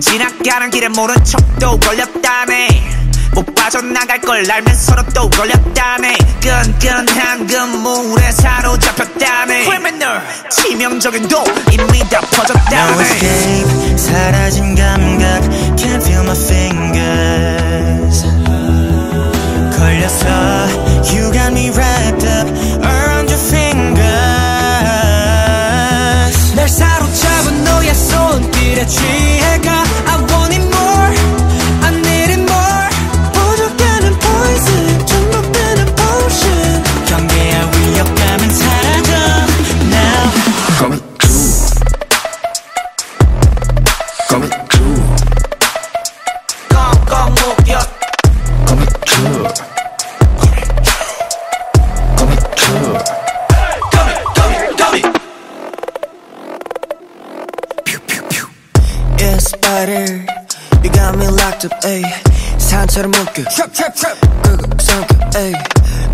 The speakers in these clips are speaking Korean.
지나가는 길에 모른 척도 걸렸다네 못 빠져나갈 걸 알면서도 또 걸렸다네 끈끈한 그물에 사로잡혔다네 criminal 치명적인 도 이미 다 No 퍼졌다네 escape 사라진 감각 Can't feel my fingers 걸렸어 You got me wrapped up Around your fingers 날 사로잡은 너의 손길에 취해 trap 끄고 삼켜, ayy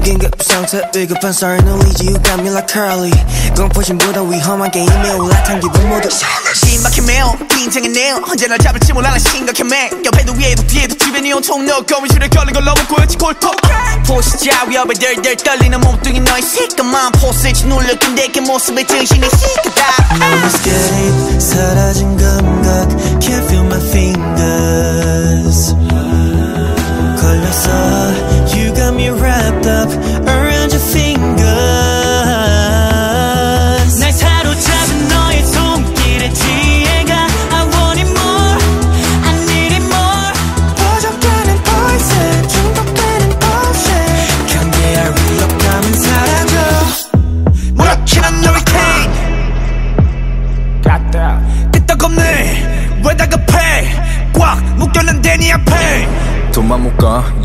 긴급 상태 위급한 sorry no easy You got me like Carly 공포심보다 위험한 게임에 올라탄 기분 모두 신박해 매우 긴장해 내요 언제나 잡을지 몰라 심각해 매 옆에도 위에도 뒤에도 주변이 온통 너 거미줄에 걸린 걸 너무 꼬였지 골통 포시자 위협에 덜덜 떨리는 몸뚱이 너의 시커먼 포스에 눌렸던 내게 모습에 정신이 시끄다 No escape 사라진 감각 Can't feel my fingers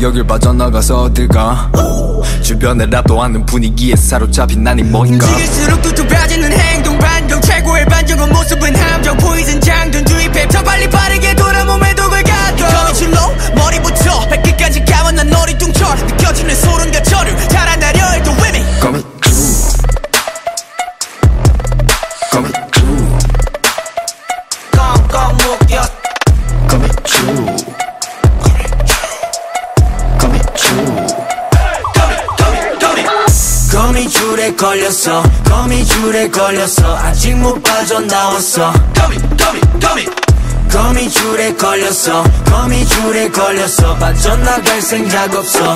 여길 빠져나가서 어딜 가 주변에 랍도 않는 분위기에 사로잡힌 난이 뭔가? 움직일수록 뚜뚜해지는 행동 반경 최고의 반전은 모습은 함정 포이즌 장전 주입해 더 빨리 빠르게 돌아 몸에 독을 가둬. 거미줄로 머리부터 발끝까지 감은 난 뚱쳐 느껴지는 소름과 저를 달아나려 걸렸어. 거미줄에 걸렸어. 아직 못 빠져나왔어. 거미줄에 걸렸어. 거미줄에 걸렸어. 빠져나갈 생각 없어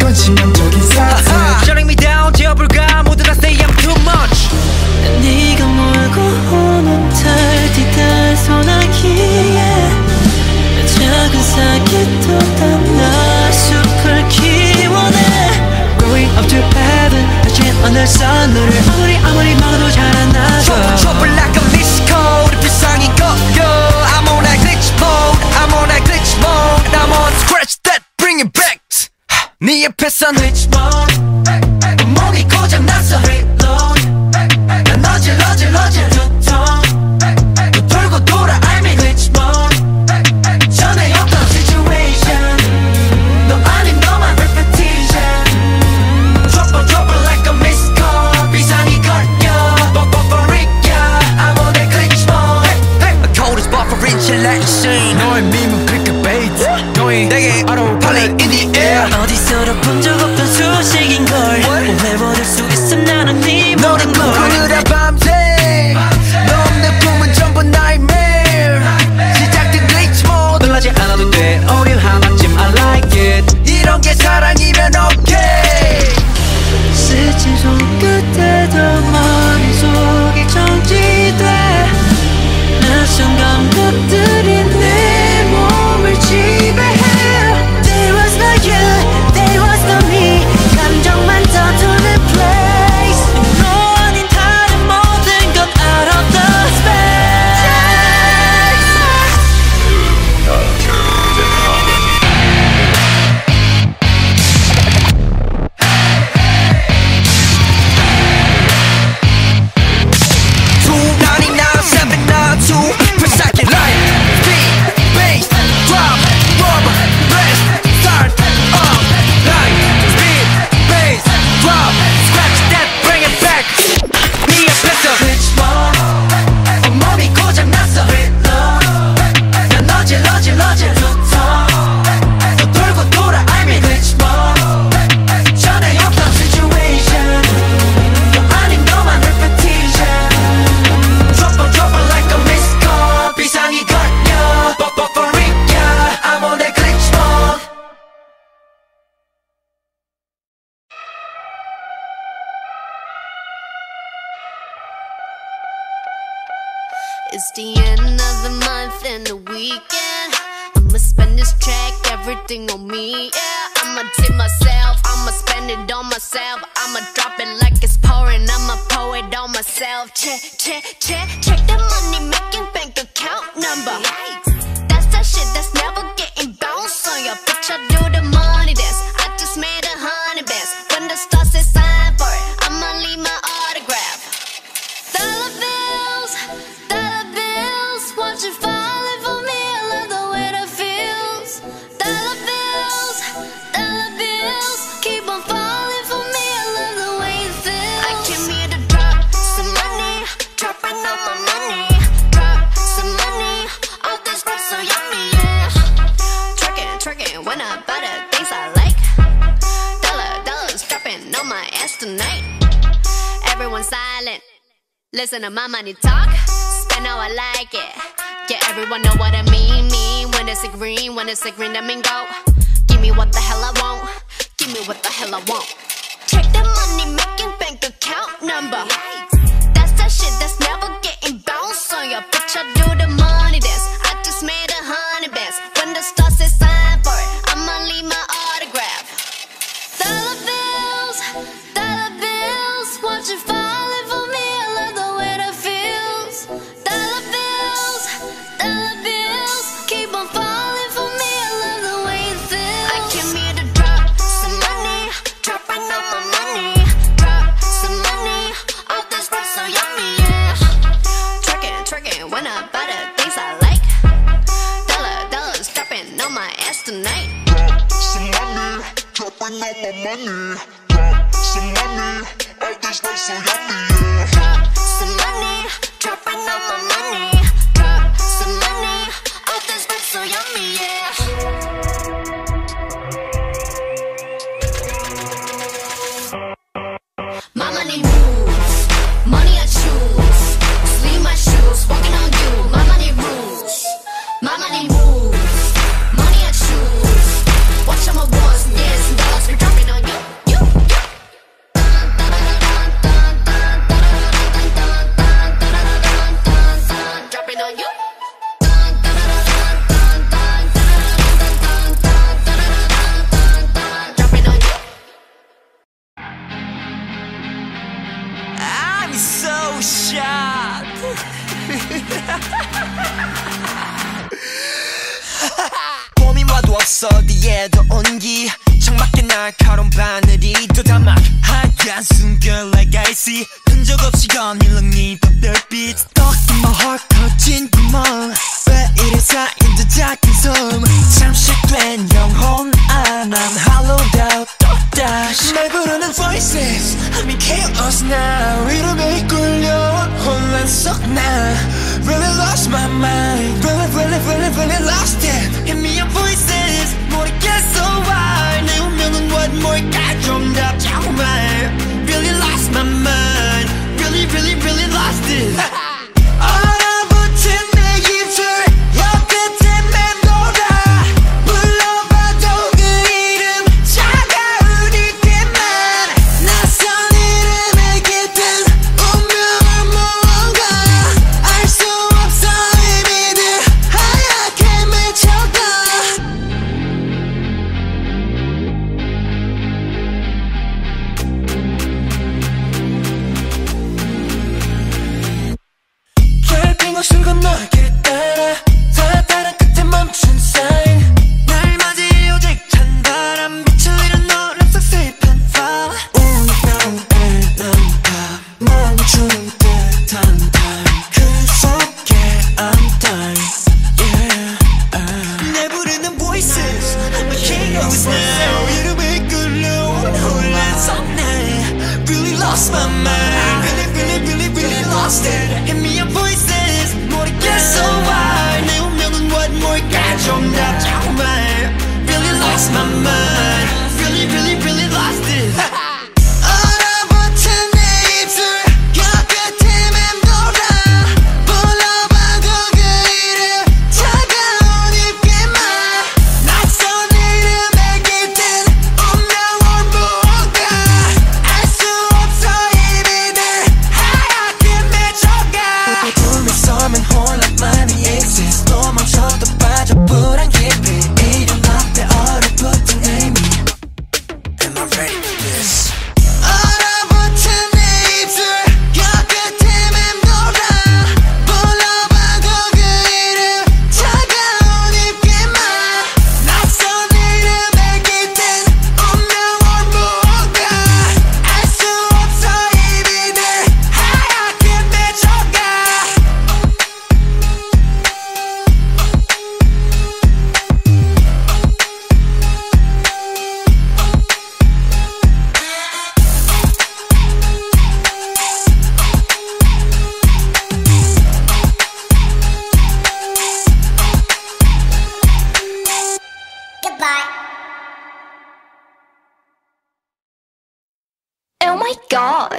이건 치명적인 사슬 Shutting me down, 지어볼까? 모두 다 say I'm too much. 네가 몰고 오는 달 뒤달 소나기에 작은 사기도 다나 숲을 키워내 Growing up to heaven 다친 하늘선 너를 아무리 아무리 막아도 잘 안 나가 Trouble, like a missed code. 불쌍히 걸려. I'm on that glitch mode. I'm on that glitch mode. I'm on scratch that, bring it back. 네 옆에선 glitch mode. 몸이 고장났어. myself. I'ma drop it like it's pouring. I'ma pour it on myself. Check, check, check, check the money making bank account number. That's that shit that's never getting bounced on your bitch. I do the money. Listen to my money talk, spend how I like it. Yeah, everyone know what I mean, mean. When it's a green, when it's a green, I mean go. Give me what the hell I want, give me what the hell I want. Check the money making bank account number. That's that shit that's never getting bounced on your bitch. I do the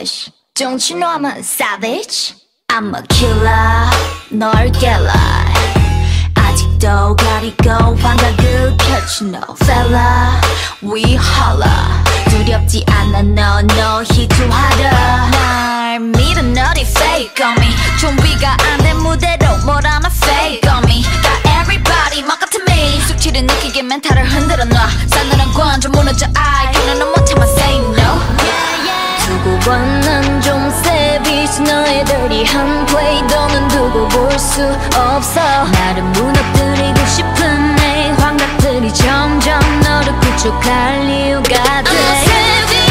hush Don't you know I'm a savage? I'm a killer 널 깨라 아직도 가리고 환각을 펼치 no fella We holla 두렵지 않아 no no 희투하라 날 믿어 너리 fake on me 준비가 안 된 무대로 뭘 하나 fake on me got everybody 막 같은 me 숙취를 느끼게 멘탈을 흔들어 놔 싸늘한 관좀 무너져 I 그는 못 참아 say no 두고 봐난좀 savage 너의 dirty한 play 너는 두고 볼 수 없어. 나를 무너뜨리고 싶은 내 환각들이 점점 너를 구축할 이유가 돼. I'm a savage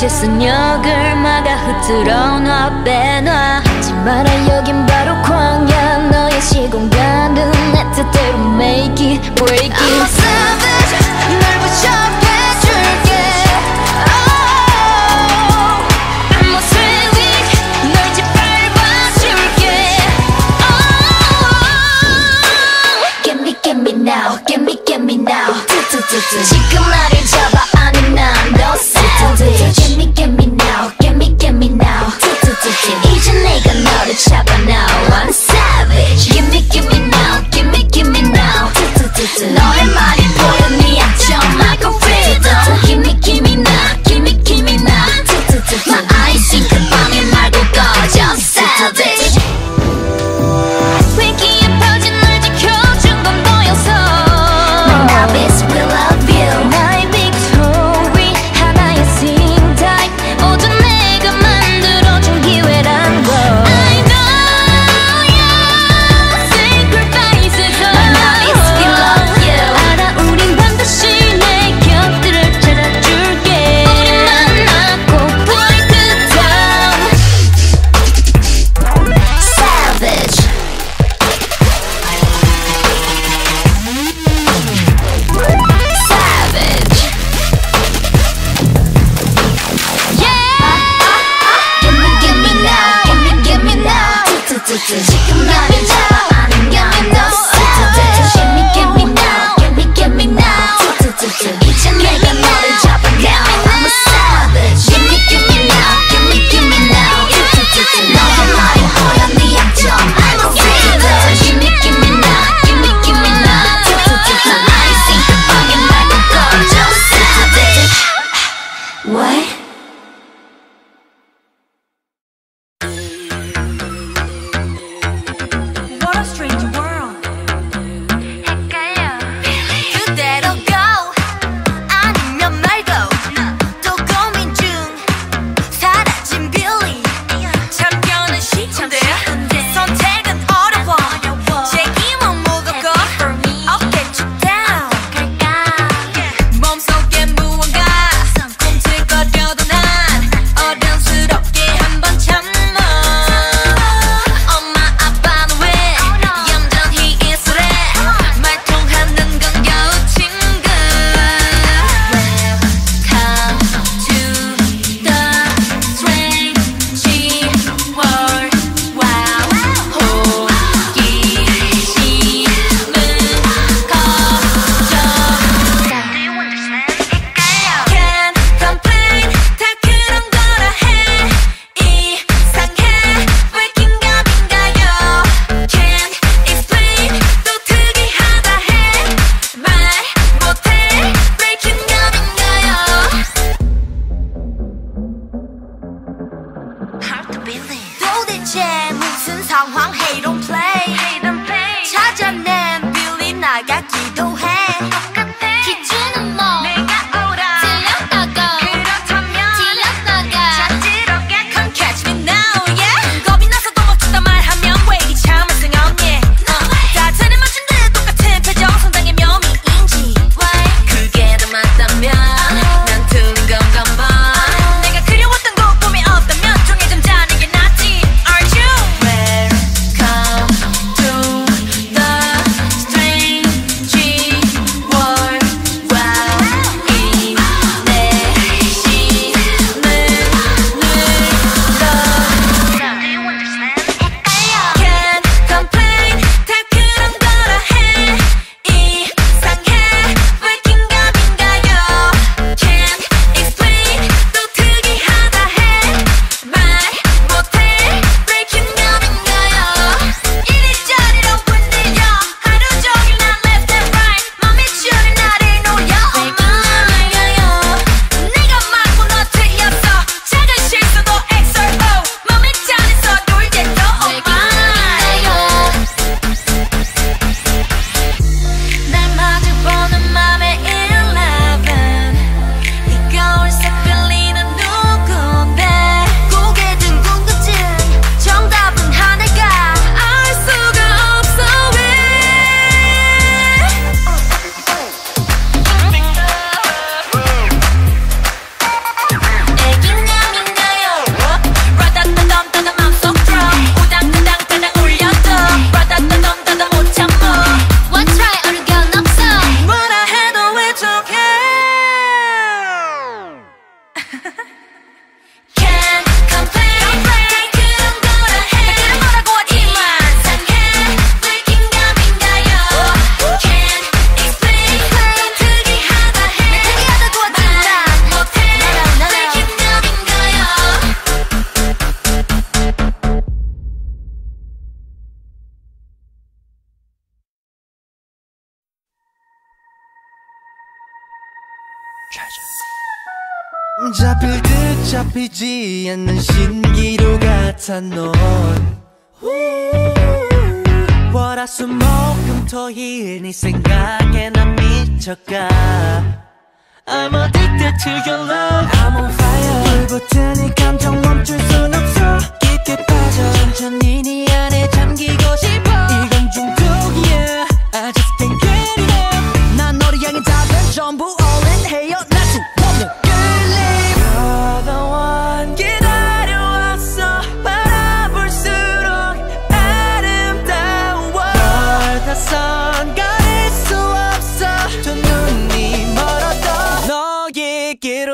너의 재선역을 막아 흐트러 놔 빼놔. 하지 마라 여긴 바로 광야. 너의 시공간은 내 뜻대로 make it break it. I'm a savage 널 부셔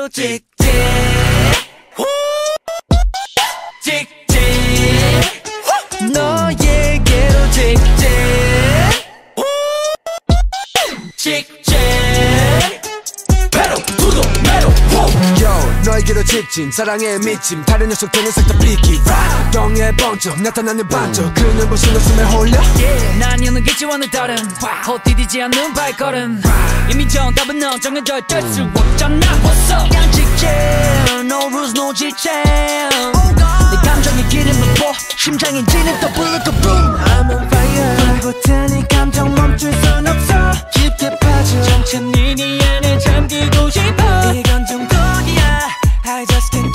Take. 너에게로 직진 사랑에 미침. 다른 녀석들은 싹다 삐기 동해 번쩍 나타나는 반쪽. 그 눈부신 웃음에 홀려? 난 여는 기지와는 다른 헛디디지 않는 발걸음. 이미 정답은 넌 정해져 어쩔 수 없잖아. What's up 직진 No rules no 지침. 내 감정이 기름을 부어 심장이 지는 더 불러 더 boom I'm on fire. 불붙은 이 감정 멈출 순 없어. 깊게 빠져. 천천히 네 안에 잠기고 싶어 I just can't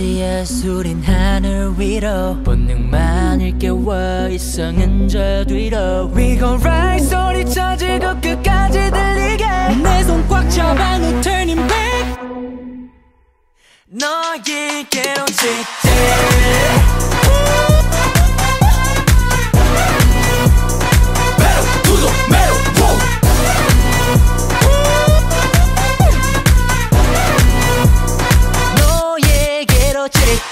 us 우린 하늘 위로 본능만 일깨워 이성은 저 뒤로 We gon' ride 소리 쳐 지고 끝까지 들리게. 내 손 꽉 잡아 no turning back. 너에게로 직진 little chitty.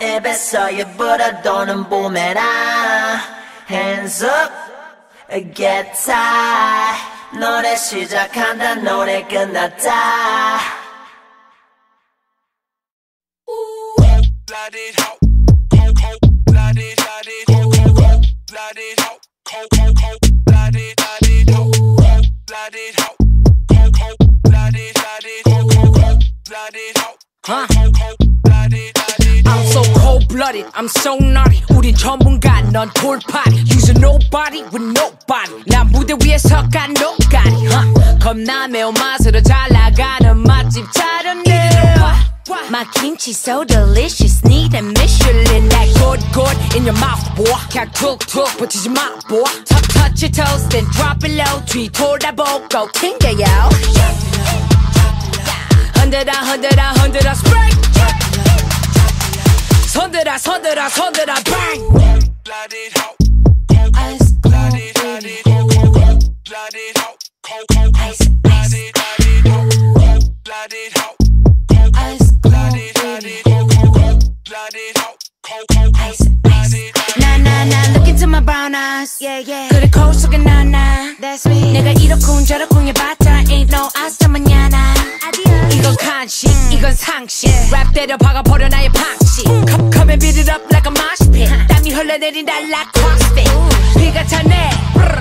입에서 예쁘다 도는 봄에나 Hands up Get tight 노래 시작한다 노래 끝났다 I'm so cold-blooded, I'm so naughty 우린 전문가, 넌 돌팔이 You're nobody with nobody 난 무대 위에서 간 nobody huh? 겁나 매운맛으로 잘 나가는 맛집 차렸네 My kimchi so delicious need a Michelin that good good in your mouth boy 그냥 툭툭 버티지 마 boy touch, touch your toes then drop it low 뒤 돌아보고 튕겨요 흔들어 흔들어 흔들어 spring 손들어 손들어 손들어 bang Ice Ice Ice Ice Nah nah nah look into my brown eyes Yeah yeah 그래 거울 속에 나나 That's me 내가 이렇군 저렇군 해봤자 ain't no hasta mañana Adios 이건 간식 이건 상식 랩 때려 박아버려 나의 방 식 Come, come and beat it up like a mosh pit 땀이 흘러내린다 like crossfit 피가 차네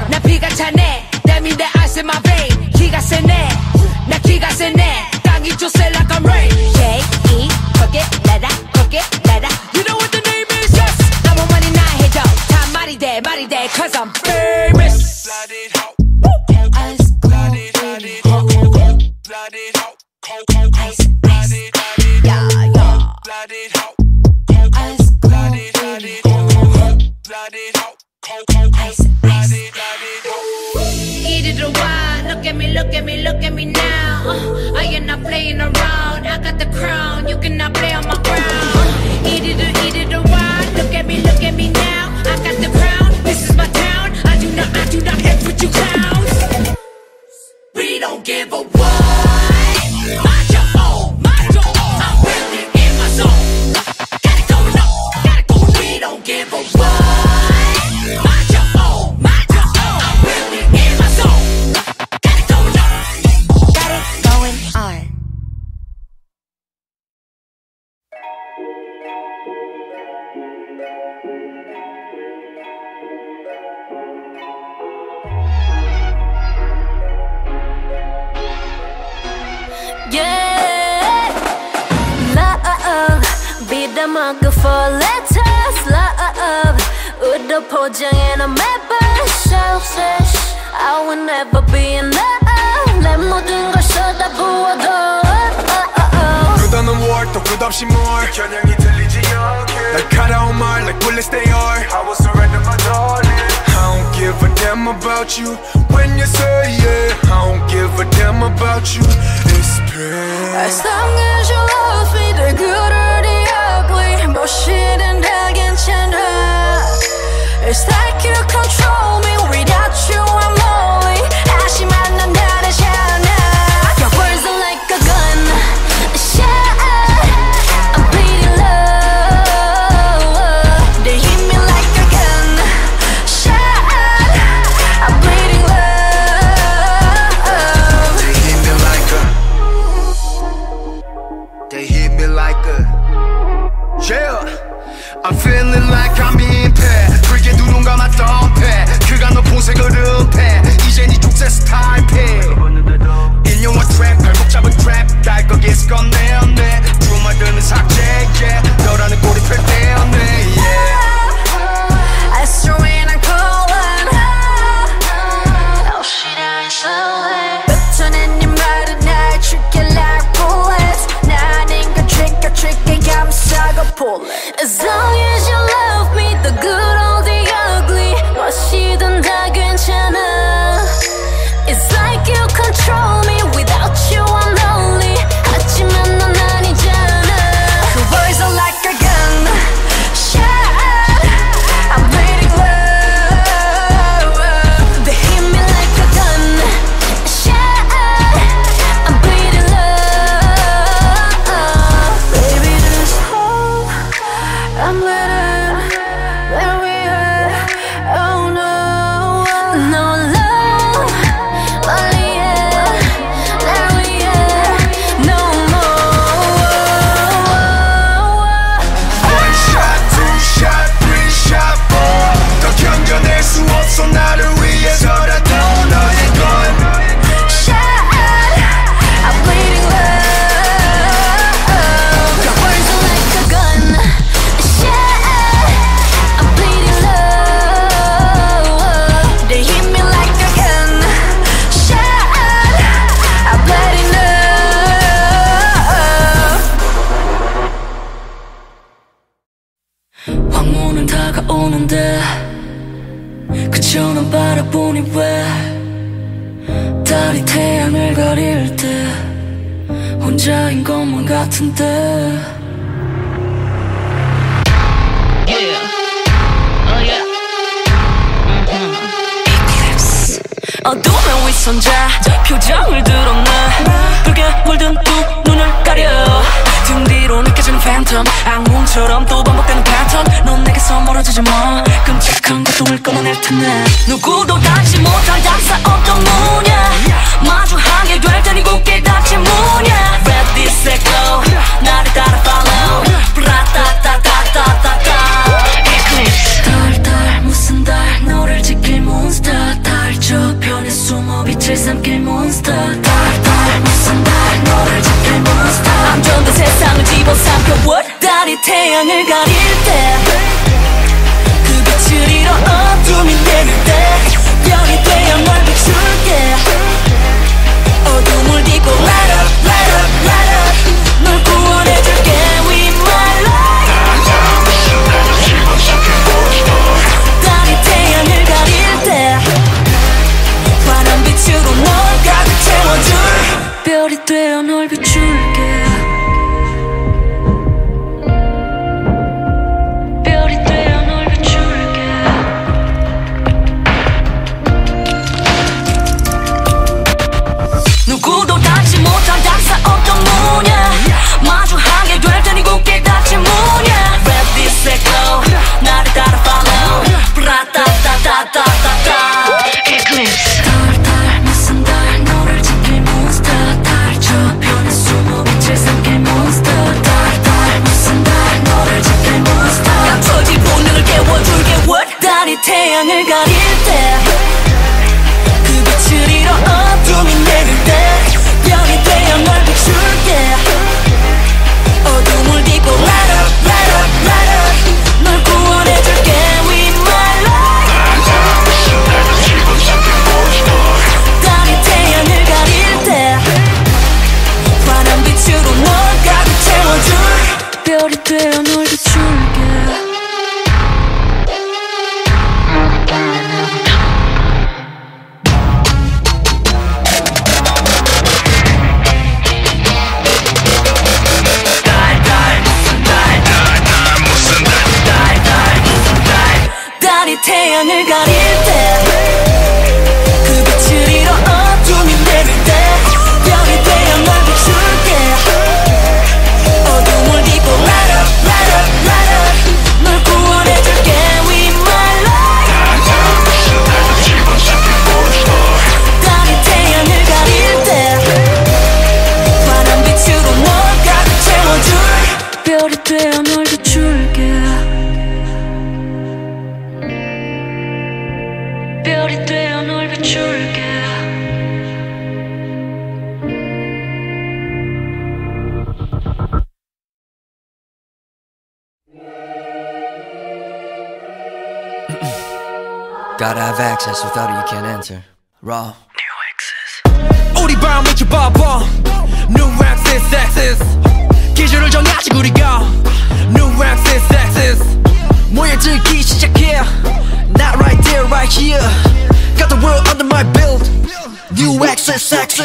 나 피가 차네 땀이 내 ice in my vein 기가 세네 나 기가 세네 땅이 쪼세 like I'm rain J.E. Cook it, let it, cook it, let it You know what the name is yes 아무 말이나 해도 다 말이 돼 말이 돼 cause I'm famous Look at me, look at me, now. Uh, I am not playing around. I got the crown, Beat them up for letters. Love. 우도 포장해 넌 매번 selfish. I will never be in love. 내 모든 걸 쏟아부어도. Oh, oh, oh. 끝없는 war 또 끝없이 more 겨냥이 들리지 않게 날카로운 말 like bullets they are I will surrender my darling I don't give a damn about you when you say yeah I don't give a damn about you it's pain As long as you love me, the good or the ugly, 무엇이든 다 괜찮아. It's like you control me, without you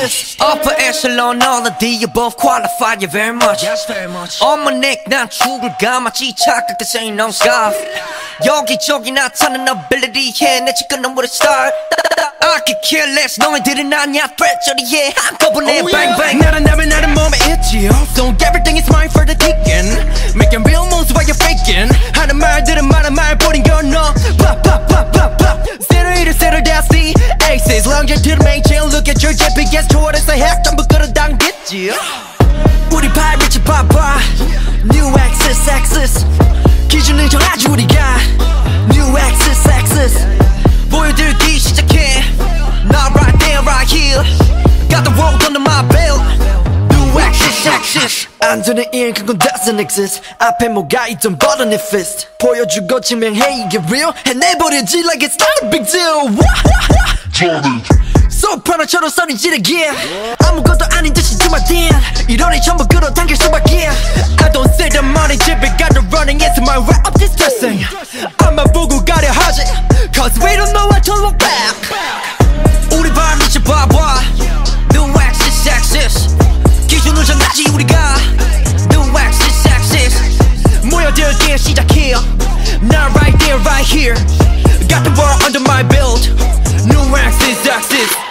access access Upper echelon all of the above qualify you very much Yes very much On my neck 난 죽을 감았지 착각 this ain't no scarf 여기저기 나타나는 ability 해내 지금 넌 what a start I could care less 너희들은 아니야 threat 처리해 한꺼번에 bang bang 나는 나를 나를 몸에 있지 So everything is mine for the taking Making real moves while you're faking 하는 말들은 많은 말뿐인 걸너 Pop pop pop pop pop Settle it settle that see Aces longitude maintain Look at your GPS 초월해서 핵 전부 끌어당겼지 우리 발 밑에 봐봐 New access access 기준을 정하지 우리가 New access access 보여들기 시작해 Not right there right here Got the world under my belt New access access 안 되는 일 그건 doesn't exist 앞에 뭐가 있던 button it fist 보여주고 증명해 이게 real 해내버리지 like it's not a big deal 소프라노처럼 소리 지르기에 아무것도 아닌 듯이 do my thing 이론이 전부 끌어당길 수밖에 I don't say the money 집에 가도 running into my way I'm just stressing 앞만 보고 가려 하지 Cause we don't know how to look back 우리 발 밑에 봐봐 기준을 정하지 우리가 New access access 모여들기 시작해 Not right there right here Got the world under my belt New access access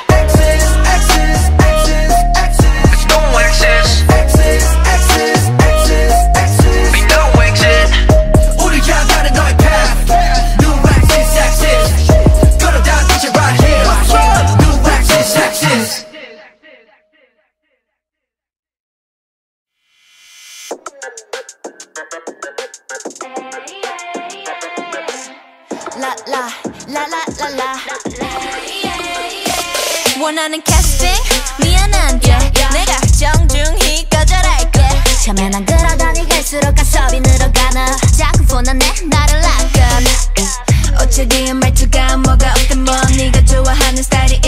원하는 캐스팅 미안한데 내가 정중히 거절할게. 처음에 난 그러더니 갈수록 가섭이 늘어가나. 자꾸 폰하네 나를 락건 어쩌기 말투가 뭐가 없든 뭐. 네가 좋아하는 스타일이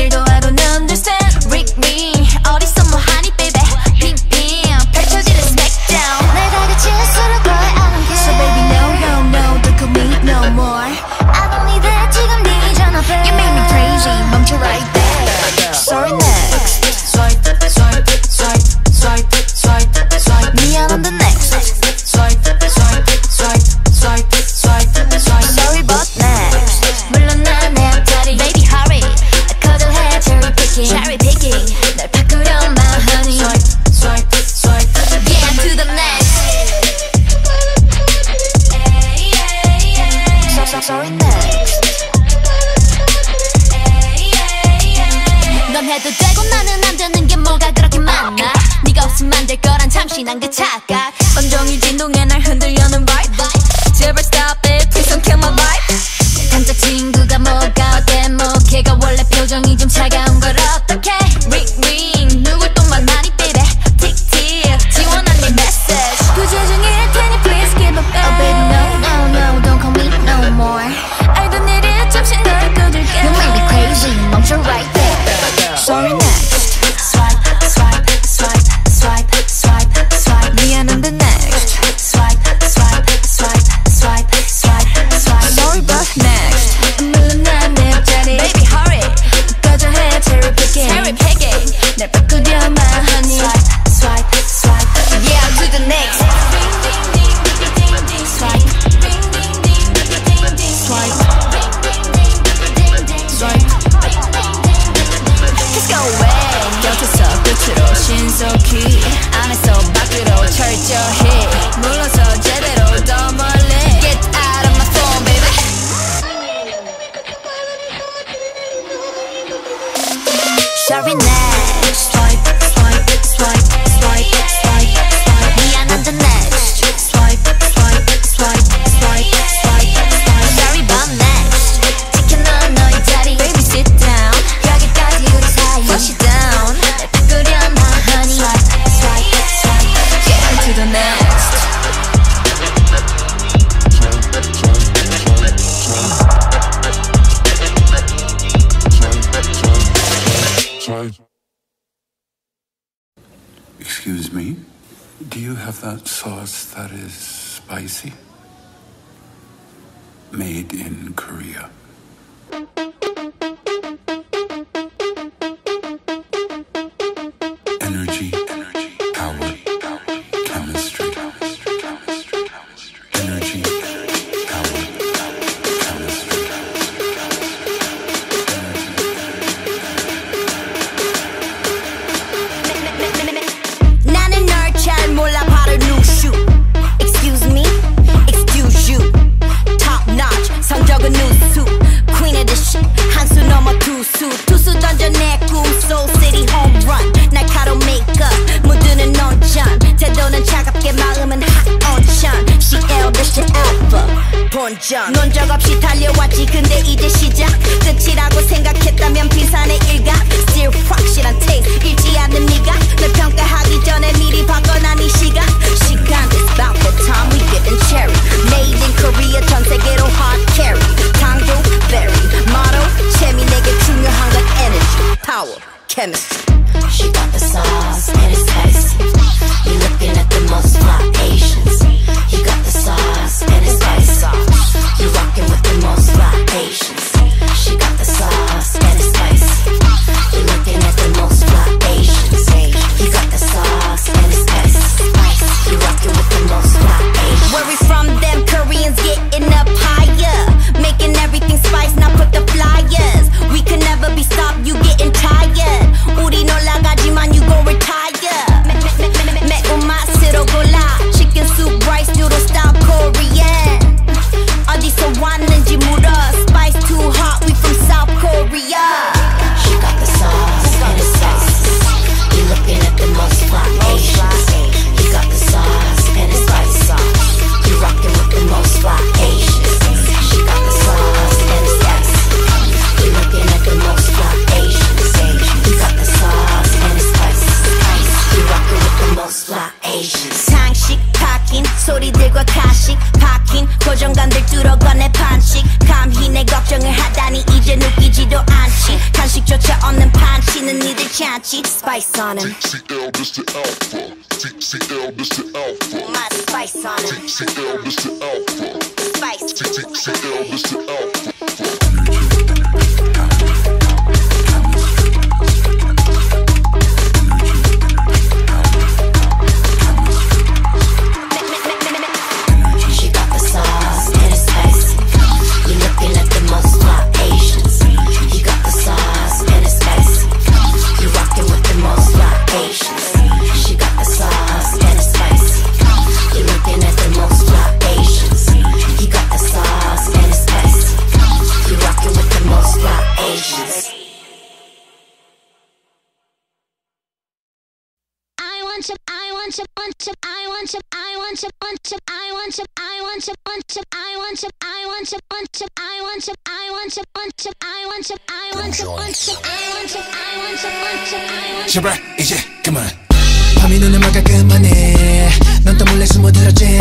밤이 눈을 막아 그만해 넌 또 몰래 숨어들었지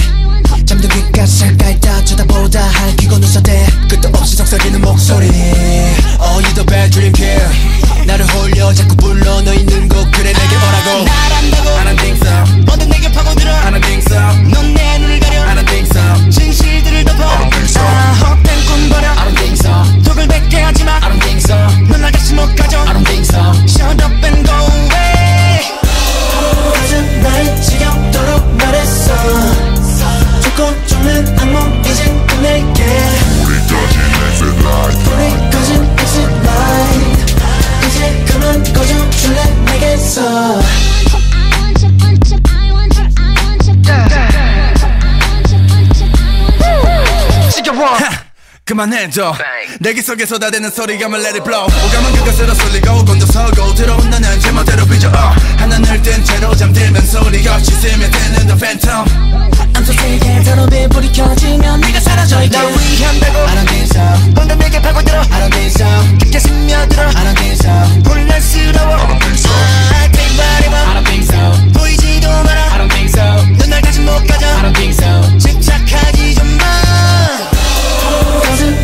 잠든 귓가에 잠깐 있다 쳐다보다 할퀴고 눈썹대 끝도 없이 속삭이는 목소리 Oh you the bad dream kid 나를 홀려 자꾸 불러 너 있는 곳 그래 내게 오라고 날 안다고 I don't think so 모두 내게 파고들어 I don't think so 넌 내 눈을 가려 I don't think so 진실들을 덮어 I don't think so 아 헛된 꿈 버려 I don't think so 독을 뱉게 하지마 I don't think so 넌날 다시 못 가져 I don't think so Shut up and go away 말했어. 죽고 죽는 악몽 이젠 끝낼게 우리까지 exit light. 우리까진 exit light 이제 그만 꺼져 줄래 내게서 지겨워. 그만해줘 내기 속에 쏟아대는 소리가 말 let it blow 오감은 그것으로 쏠리고 곤두서고 들어온 나는 제멋대로 빚어 uh. 하나를 뜬 채로 잠들면 소리 없이 스며드는 the phantom I'm so sick and 더럽이 불이 켜지면 네가 사라져 있게 날 위한다고 I don't think so 방금 내게 파고들어 I don't think so 깊게 스며들어 I don't think so 혼란스러워 I don't think so. I think body I don't think so 보이지도 마라 I don't think so 넌날 다시 못 가져 I don't think so 집착하지 좀마 가슴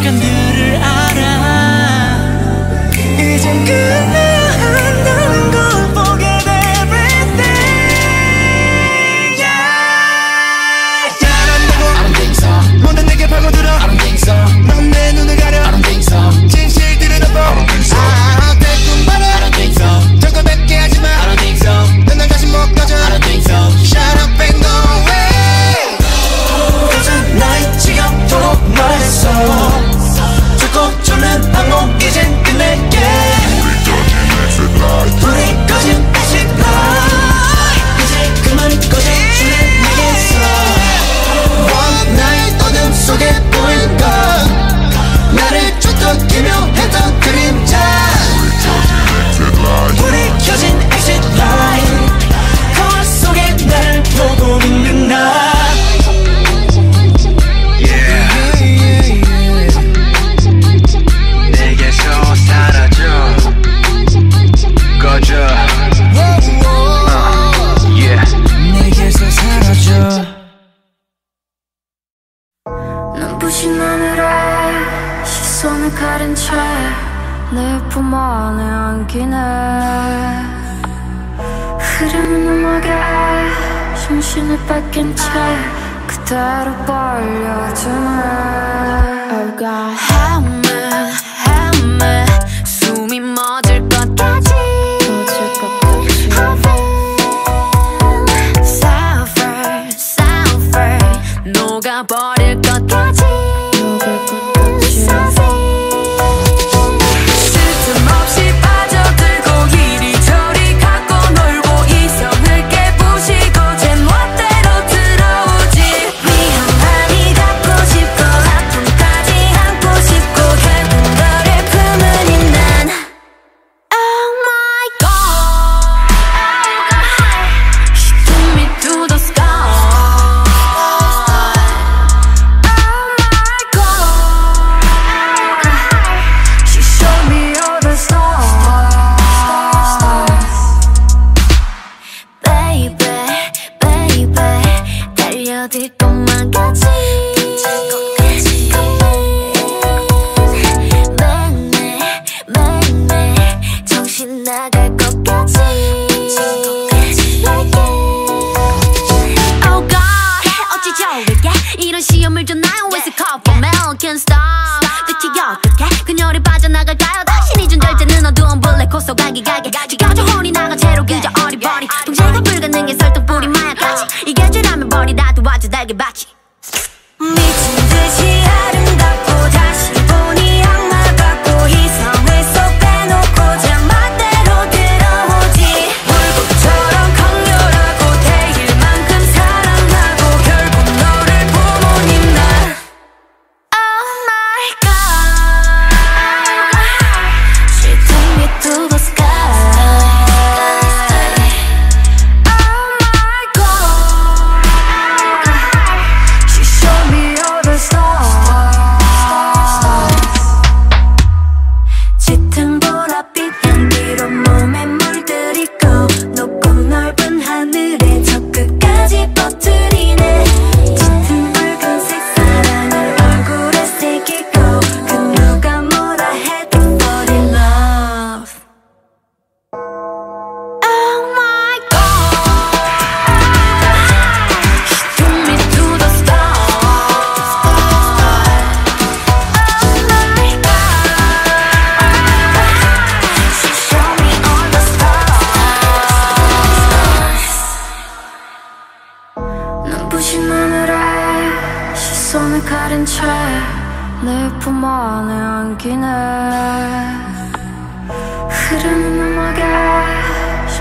시간들을 알아. 이젠 끝내.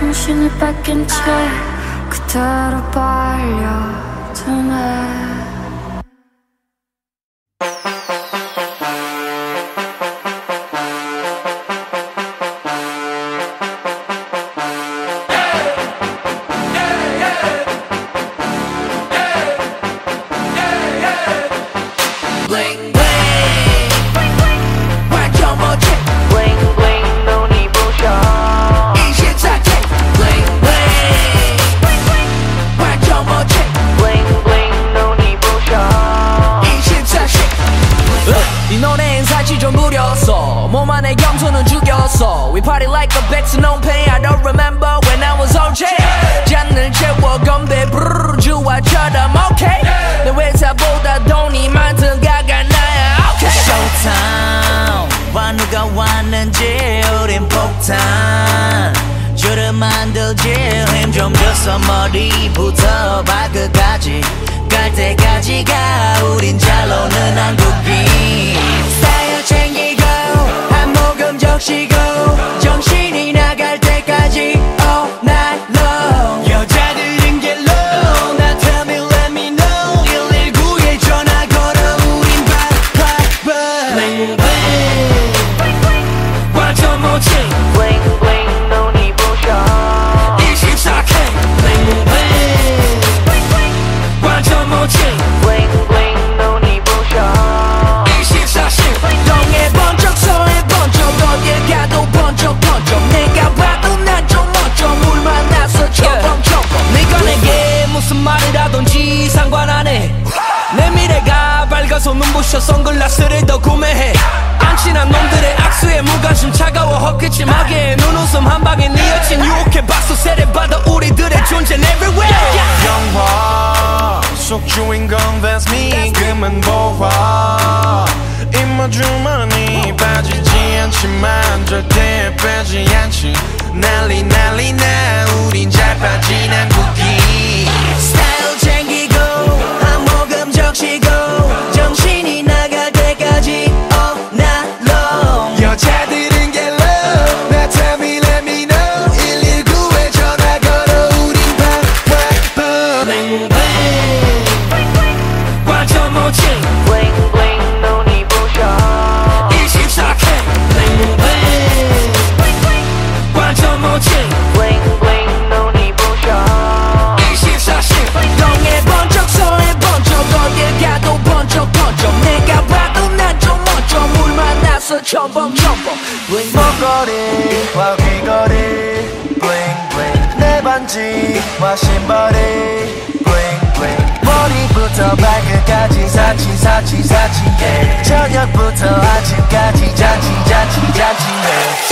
정신을 뺏긴 채 그대로 빨려드네. 금은 보화 입모 주머니 빠지지 않지만 절대 빼지 않지. 난리 난리 나. 우린 잘 빠진 한국인 만나서 첨벙 첨벙. 목걸이와 귀걸이. bling bling 내 반지와 신발이. bling bling 머리부터 발끝까지 사치 사치 사치 yeah. 저녁부터 아침까지 잔치 잔치 잔치 yeah.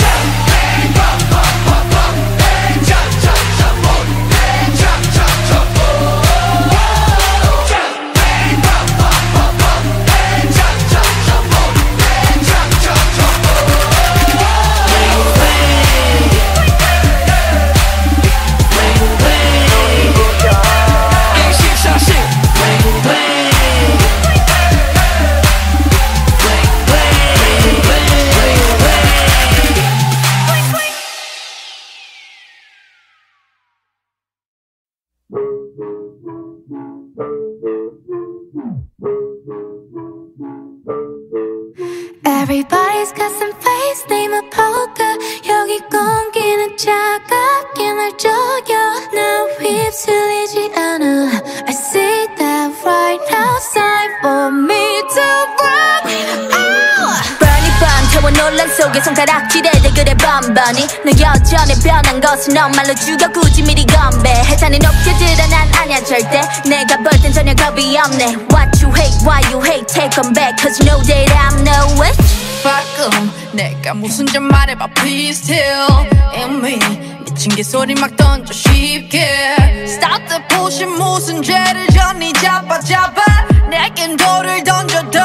손가락질해대 그래 번번이 너 여전히 변한 것은 넌 말로 죽여 굳이 미리 건배. 해산이 높게 드러난 아냐 절대. 내가 볼 땐 전혀 겁이 없네. What you hate, why you hate, take them back Cause you know that I'm no witch 가끔 내가 무슨 좀 말해봐 please tell me. 미친 개소리 막 던져 쉽게. Stop the pushing 무슨 죄를 졌니 잡아 잡아. 내겐 돌을 던져도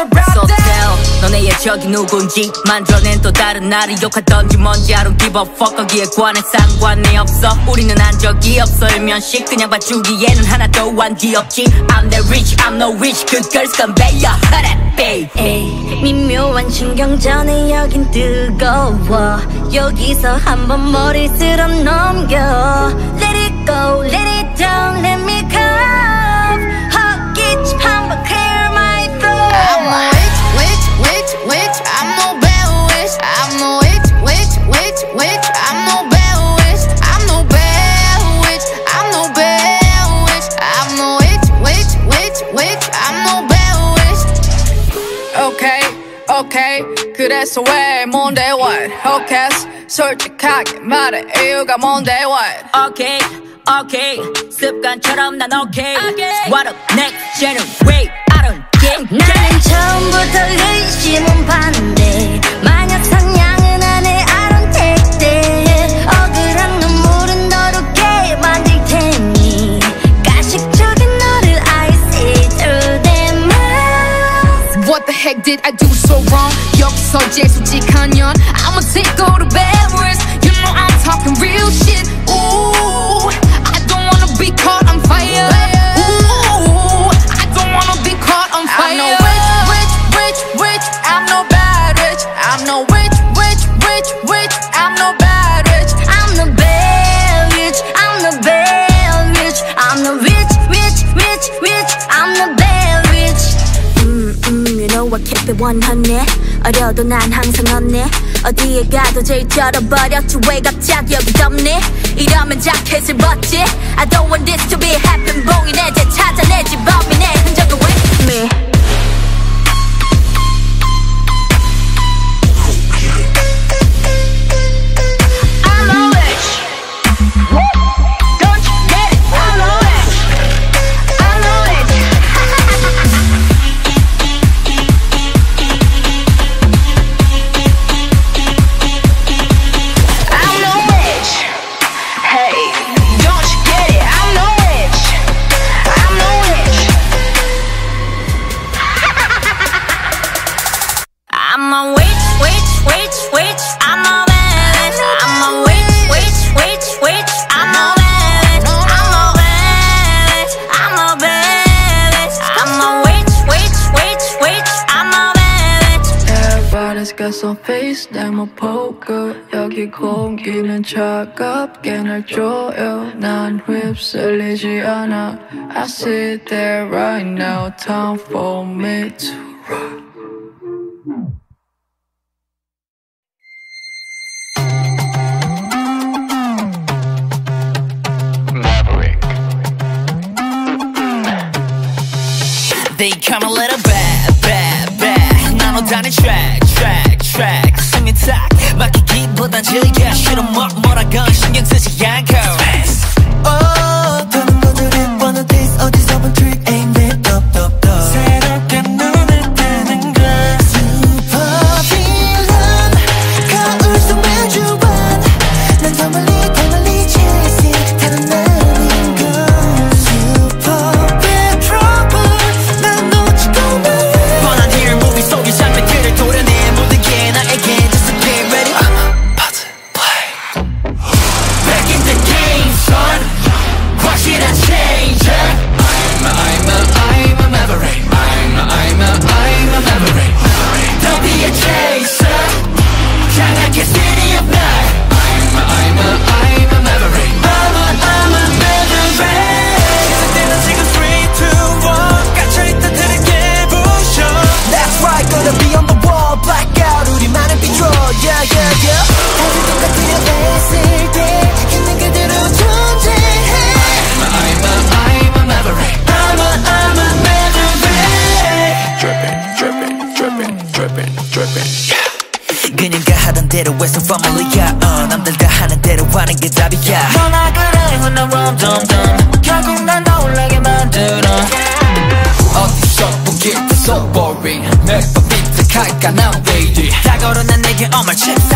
So tell 너네 예적이 누군지 만들어낸 또 다른 나를 욕하던지 뭔지 I don't give a fuck 거기에 관해 상관이 없어 우리는 한 적이 없어 일면식 그냥 봐주기에는 하나도 안 귀엽지 I'm the rich I'm no rich good girls conveyor hot babe 에이, 미묘한 신경전에 여긴 뜨거워 여기서 한번 머리 쓸어 넘겨 Let it go, let it down, let 그래서 왜 뭔데 what? Okay, 솔직하게 말해 이유가 뭔데 what? Okay okay 습관처럼 난 okay What up next generate I don't get 나는 처음부터 의심은 반대 heck did I do so wrong? Yok so 솔직한 년 I'ma take all the bad words You know I'm talking real shit. 그렇게 원하네? 어려도 난 항상 언니 어디에 가도 질쩔어버렸지. 왜 갑자기 여기 덥니 이러면 자켓을 벗지. I don't want this to be happen 봉인해 제 찾아내지 범인의 흔적은 with me 서 face down my poker. 여기 공기는 차갑게 날 줘요 난 휩쓸리지 않아 I sit there right now time for me to rock They come a little bad, bad, bad. 나노 다니 track, track. track 숨이 탁 막히기보단 즐겨. 싫어 뭐, 뭐라건 신경 쓰지 않고. Fast. Oh 다른 것들이 뻔한 taste 어디서 본 trick get on my chest.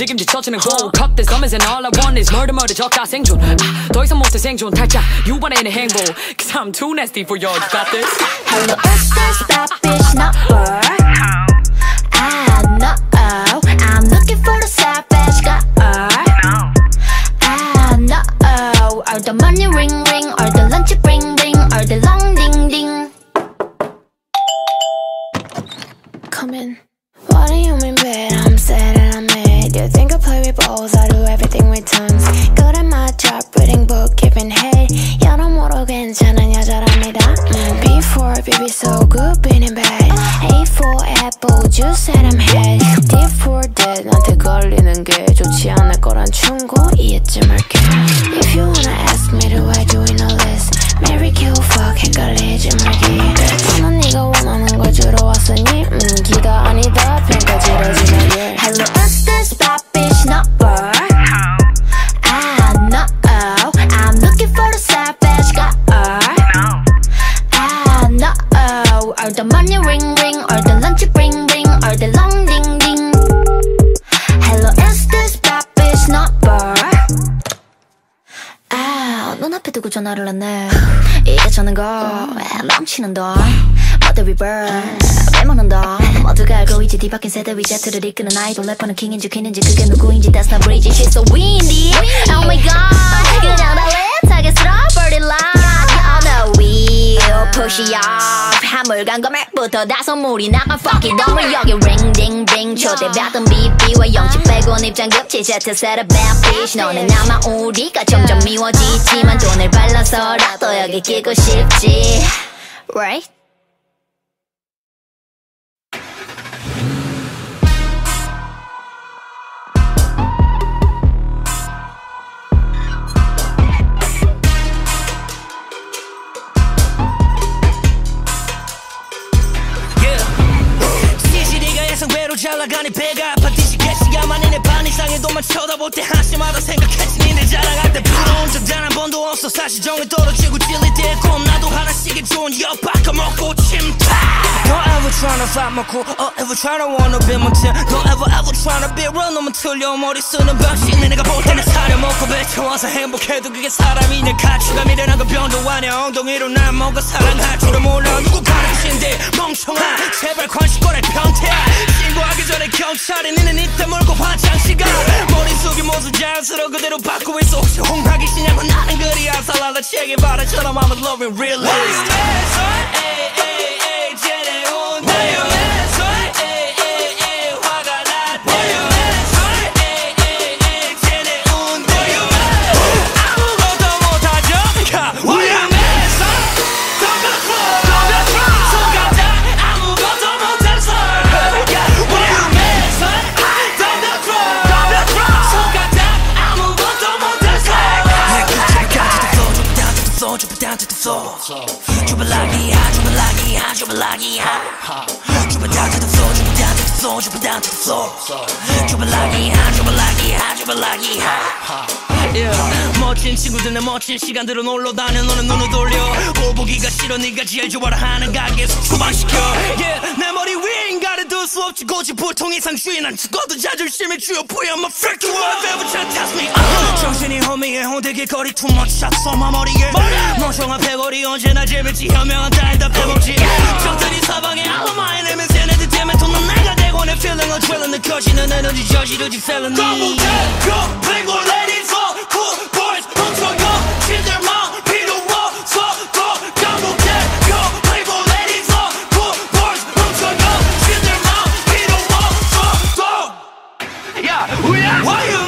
want. 아주 난 움직임 지쳐지는 go. Cut this comments and all I want is murder, murder, 적다 생존. 아, 더 이상 못해 생존 탈자. 유발에는 행복. Cause I'm too nasty for y'all. You got this? Hello, is this bad bitch number? Ah, 돈. 모두 reverse, 빼먹는 돈. 모두가 알고 있지 뒤바뀐 세대 위 제트를 이끄는 아이돌 래퍼는 킹인지 퀸인지 그게 누구인지 That's not bridge, she's so windy. Oh my god, 그냥 다 랩하겠어, birdie line. On the wheel, push it off. 화물 간 거맥부터 다 선물이 나가 fuck it. 너물 여기 ring ding ding. 초대받던 BB와 영치 빼곤 입장 급치 제트 set a bad fish. 너는 아마 우리가 점점 미워지지만 돈을 발라서라도 여기 끼고 싶지. Right? 시시리가 예상외로 잘 나가니 배가 아파 뒤지겠지야만 이내 반 돈만 쳐다볼 때 한심하다 생각했지. 니네 자랑할 때 부러운 적 단 한 번도 없어. 사실 정이 떨어지고 찔릴 때 꿈 나도 하나씩의 좋은 엿 바꿔 먹고 침타 Don't ever tryna fight my cool Or ever tryna wanna be my team. Don't ever ever tryna be real 너무 틀려 머리 쓰는 방식. 내가 볼 때는 사려먹고 배쳐와서 행복해도 그게 사람이냐. 미련한 건 변도 아냐 엉덩이로 난 뭔가 사랑할 줄을 몰라. 누구 가르친데 멍청아. 제발 관심거래 변태야 신고하기 전에 경찰이 니는 이때 몰고 화장실 가 머릿속이 모두 자연스러워 그대로 받고 있어. 혹시 홍하기 싫냐고 나는 그리 아살랄라 책에 바라처럼 I'm a loving realist like yeah. Drop it down to the floor, it down to the floor, it down to the floor. Drop it like yeah. 멋진 친구들 내 멋진 시간들은 놀러 다녀 너는 눈을 돌려 오보기가 싫어 네가 제일 좋아라 하는 가게에서 추방시켜 yeah. 내 머리 둘 수 없지 고집 보통 이상주의 난 죽어도 자존심이 주요 보여 I'm a freak you up ever try to test me uh. 정신이 허미에 홍대길 거리 too much my 머리에 멍청한 패거리 언제나 재밌지 현명한 딸 답해먹지 적들이 사방에 알로마의 냄새 내들 때문에 돈은 내가 되고 내 feeling 은 drilling 느껴지는 에너지 저지르지 felony Double tap, go, playboy ladies all cool boys 훔쳐요 Why